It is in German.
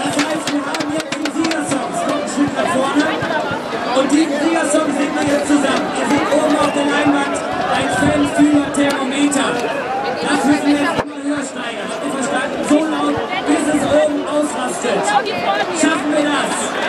Das heißt, wir haben jetzt die Siegersongs. Kommt ein Stück nach vorne. Und die Siegersongs singen wir jetzt zusammen. Ihr seht oben auf der Leinwand ein Fanfühler-Thermometer. Das müssen wir jetzt immer höher steigern. Habt ihr verstanden? So laut, bis es oben ausrastet. Schaffen wir das?